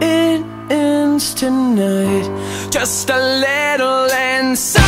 it ends tonight. Just a little inside.